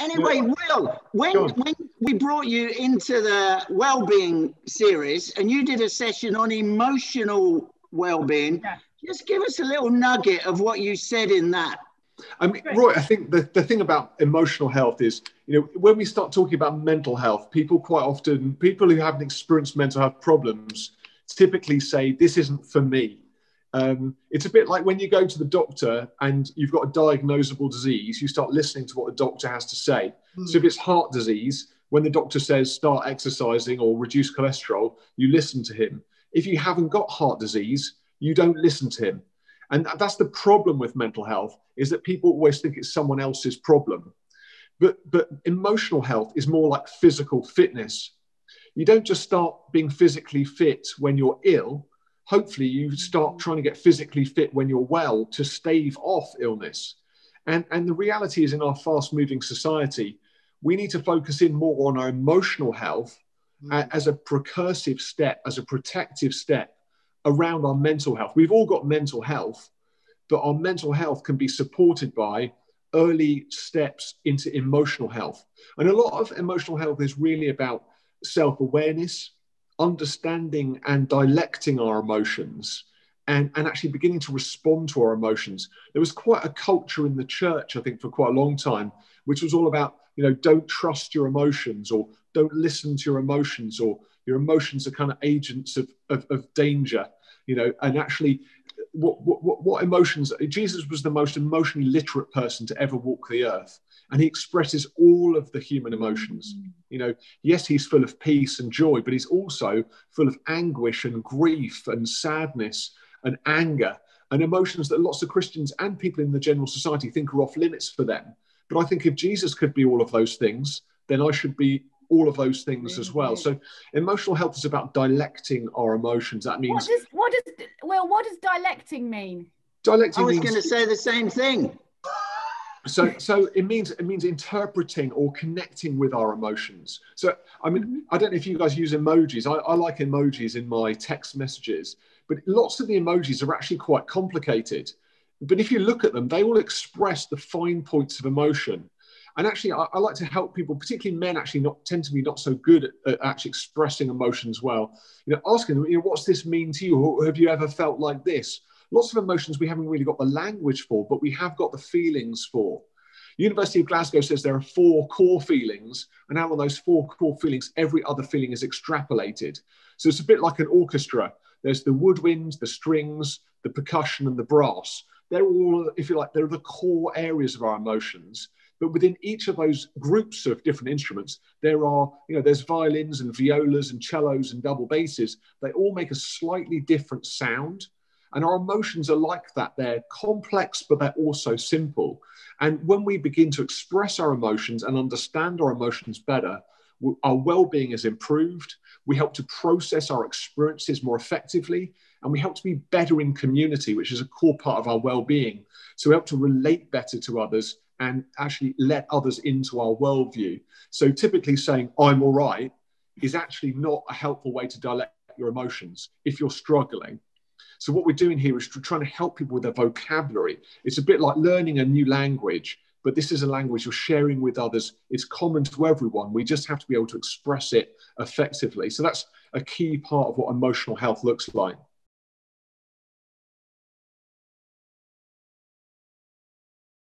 Anyway, Will, when, when we brought you into the well-being series and you did a session on emotional well-being, yeah. just give us a little nugget of what you said in that. I mean, Roy, I think the, the thing about emotional health is, you know, when we start talking about mental health, people quite often, people who haven't experienced mental health problems typically say, this isn't for me. Um, it's a bit like when you go to the doctor and you've got a diagnosable disease, you start listening to what the doctor has to say. Mm. So if it's heart disease, when the doctor says start exercising or reduce cholesterol, you listen to him. If you haven't got heart disease, you don't listen to him. And that's the problem with mental health is that people always think it's someone else's problem. But, but emotional health is more like physical fitness. You don't just start being physically fit when you're ill. Hopefully, you start trying to get physically fit when you're well to stave off illness. And, and the reality is, in our fast moving society, we need to focus in more on our emotional health mm. as a precursive step, as a protective step around our mental health. We've all got mental health, but our mental health can be supported by early steps into emotional health. And a lot of emotional health is really about self awareness, understanding and dialecting our emotions. And, and actually beginning to respond to our emotions. There was quite a culture in the church, I think, for quite a long time, which was all about, you know, don't trust your emotions or don't listen to your emotions or your emotions are kind of agents of, of, of danger you know, and actually what, what, what emotions, Jesus was the most emotionally literate person to ever walk the earth. And he expresses all of the human emotions. Mm. You know, yes, he's full of peace and joy, but he's also full of anguish and grief and sadness and anger and emotions that lots of Christians and people in the general society think are off limits for them. But I think if Jesus could be all of those things, then I should be all of those things as well. So emotional health is about dialecting our emotions. That means what does, what does well what does dialecting mean? Dialecting. I was going to say the same thing. So, so it means it means interpreting or connecting with our emotions. So, I mean, mm-hmm. I don't know if you guys use emojis. I, I like emojis in my text messages, but lots of the emojis are actually quite complicated. But if you look at them, they all express the fine points of emotion and actually, I, I, like to help people, particularly men, actually not tend to be not so good at, at actually expressing emotions well. You know, asking them, you know, what's this mean to you? Or have you ever felt like this? Lots of emotions we haven't really got the language for, but we have got the feelings for. University of Glasgow says there are four core feelings, and out of those four core feelings, every other feeling is extrapolated. So it's a bit like an orchestra. There's the woodwind, the strings, the percussion, and the brass. They're all, if you like, they're the core areas of our emotions. But within each of those groups of different instruments, there are, you know, there's violins and violas and cellos and double basses. They all make a slightly different sound. And our emotions are like that. They're complex, but they're also simple. And when we begin to express our emotions and understand our emotions better, our well-being is improved we help to process our experiences more effectively and we help to be better in community which is a core part of our well-being so we help to relate better to others and actually let others into our worldview. So typically saying, I'm all right, is actually not a helpful way to dialect your emotions if you're struggling. So what we're doing here is trying to help people with their vocabulary. It's a bit like learning a new language, but this is a language you're sharing with others. It's common to everyone. We just have to be able to express it effectively. So that's a key part of what emotional health looks like.